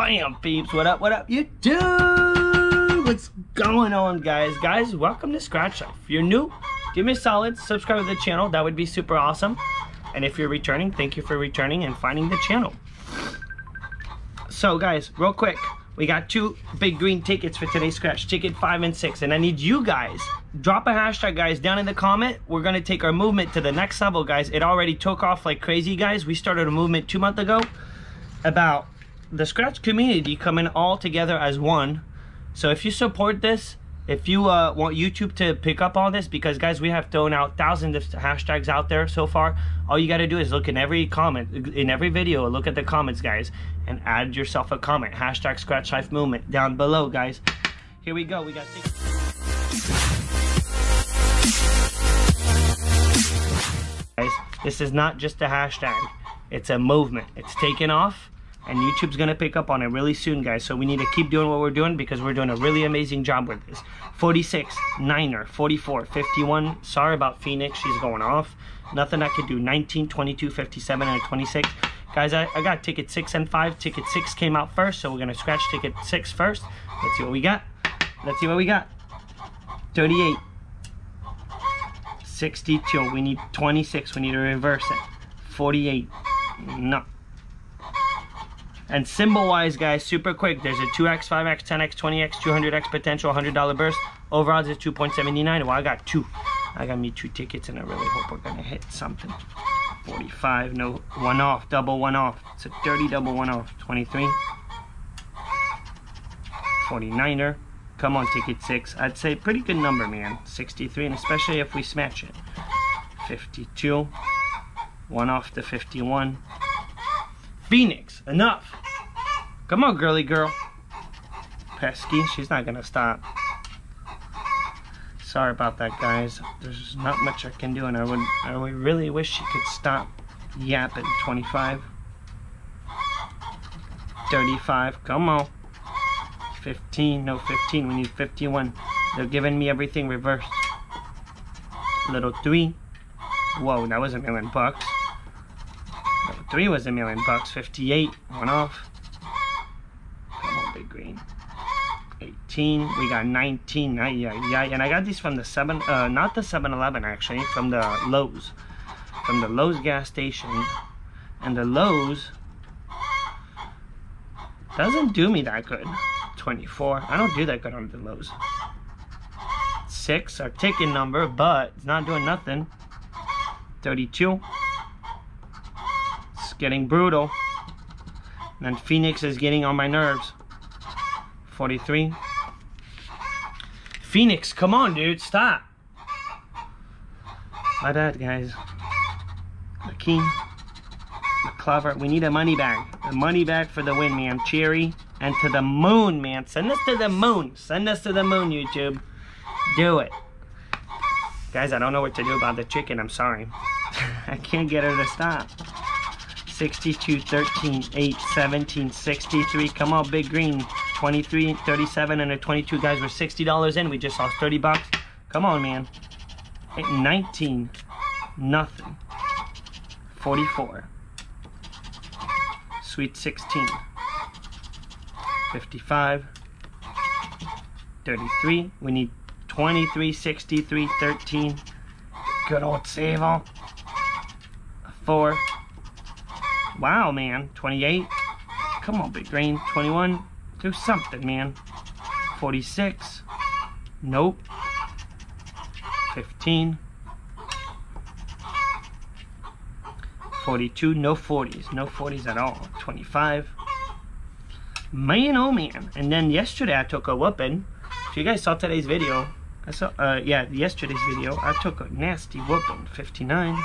Bam, peeps. What up, what up, you do? What's going on, guys? Guys, welcome to Scratch Life. If you're new, give me a solid, subscribe to the channel. That would be super awesome. And if you're returning, thank you for returning and finding the channel. So, guys, real quick, we got two big green tickets for today's scratch, ticket five and six. And I need you guys, drop a hashtag, guys, down in the comment. We're gonna take our movement to the next level, guys. It already took off like crazy, guys. We started a movement two months ago about the Scratch community coming all together as one. So if you support this, if you uh, want YouTube to pick up all this, because guys, we have thrown out thousands of hashtags out there so far. All you got to do is look in every comment, in every video, look at the comments, guys, and add yourself a comment. Hashtag Scratch Life Movement down below, guys. Here we go. We got. six. Guys, this is not just a hashtag. It's a movement. It's taken off and YouTube's gonna pick up on it really soon guys. So we need to keep doing what we're doing because we're doing a really amazing job with this. 46 niner 44 51 sorry about Phoenix. She's going off. Nothing I could do. 19 22 57 and 26 guys I, I got ticket 6 and 5 ticket 6 came out first so we're gonna scratch ticket 6 first. Let's see what we got. Let's see what we got. 38 62 we need 26 we need to reverse it. 48 no and symbol wise, guys, super quick. There's a 2x, 5x, 10x, 20x, 200x potential, $100 burst. Overall, it's 2.79. Well, I got two. I got me two tickets, and I really hope we're going to hit something. 45, no, one off, double one off. It's a 30 double one off. 23. 49er. Come on, ticket six. I'd say pretty good number, man. 63, and especially if we smash it. 52. One off to 51. Phoenix, enough. Come on, girly girl. Pesky, she's not gonna stop. Sorry about that, guys. There's not much I can do, and I would, I would really wish she could stop yapping. 25, 35. Come on. 15, no 15. We need 51. They're giving me everything reversed. Little three. Whoa, that was a million bucks. Little three was a million bucks. 58. One off. 18 we got 19 yeah yeah and i got these from the 7 uh not the 7-eleven actually from the lowes. From the lowes gas station and the lowes doesn't do me that good. 24 i don't do that good on the lowes. Six our ticket number but it's not doing nothing. 32 it's getting brutal. And then phoenix is getting on my nerves 43 Phoenix, come on, dude, stop. My bad, guys. The king, the clover. We need a money bag. A money bag for the win, man. Cherry and to the moon, man. Send us to the moon. Send us to the moon, YouTube. Do it. Guys, I don't know what to do about the chicken. I'm sorry. I can't get her to stop. 62, 13, 8, 17, 63. Come on, big green. 23, 37, and a 22. Guys, we're $60 in. We just lost 30 bucks. Come on, man. 19. Nothing. 44. Sweet 16. 55. 33. We need 23, 63, 13. Good old save 4. Wow, man. 28. Come on, big green. 21. Do something, man. 46. Nope. 15. 42. No 40s. No 40s at all. 25. Man, oh man. And then yesterday I took a whooping. If you guys saw today's video, I saw, uh, yeah, yesterday's video, I took a nasty whooping. 59.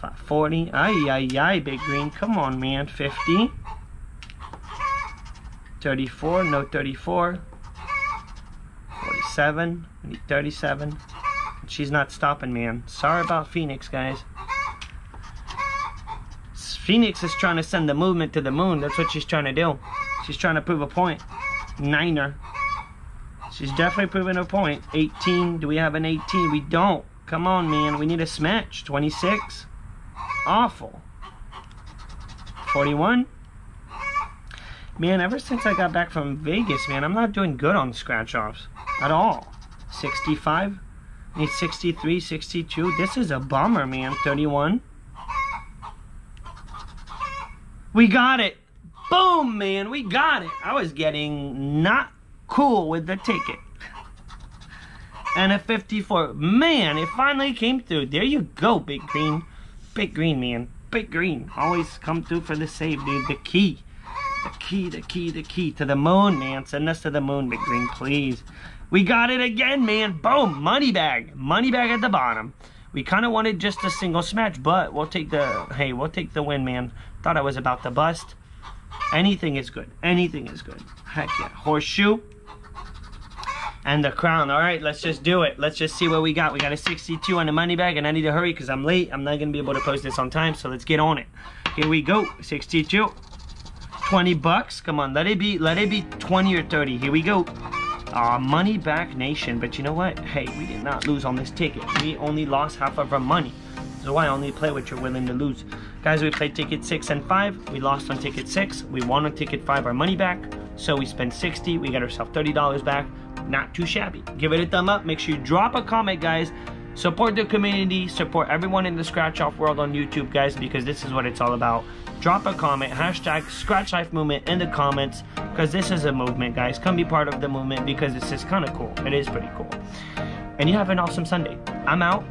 540. Ay, ay, ay, Big Green. Come on, man. 50. 34, no 34. 47, we need 37. She's not stopping, man. Sorry about Phoenix, guys. Phoenix is trying to send the movement to the moon. That's what she's trying to do. She's trying to prove a point. Niner. She's definitely proving a point. 18. Do we have an 18? We don't. Come on, man. We need a smash. 26. Awful. 41. Man, ever since I got back from Vegas, man, I'm not doing good on scratch offs at all. 65, need 63, 62. This is a bummer, man. 31. We got it. Boom, man, we got it. I was getting not cool with the ticket. And a 54. Man, it finally came through. There you go, Big Green. Big Green, man. Big Green. Always come through for the save, dude. The key. The key, the key, the key to the moon, man. Send us to the moon, Big Green, please. We got it again, man. Boom. Money bag. Money bag at the bottom. We kind of wanted just a single smash, but we'll take the, hey, we'll take the win, man. Thought I was about to bust. Anything is good. Anything is good. Heck yeah. Horseshoe. And the crown. All right, let's just do it. Let's just see what we got. We got a 62 on the money bag, and I need to hurry because I'm late. I'm not going to be able to post this on time, so let's get on it. Here we go. 62. 20 bucks. Come on, let it be, let it be 20 or 30. Here we go. Uh, money back nation. But you know what? Hey, we did not lose on this ticket. We only lost half of our money. So why only play what you're willing to lose. Guys, we played ticket six and five. We lost on ticket six. We won on ticket five our money back. So we spent 60. We got ourselves $30 back. Not too shabby. Give it a thumb up. Make sure you drop a comment, guys. Support the community. Support everyone in the Scratch Off world on YouTube, guys, because this is what it's all about. Drop a comment. Hashtag Scratch Life Movement in the comments because this is a movement, guys. Come be part of the movement because this is kind of cool. It is pretty cool. And you have an awesome Sunday. I'm out.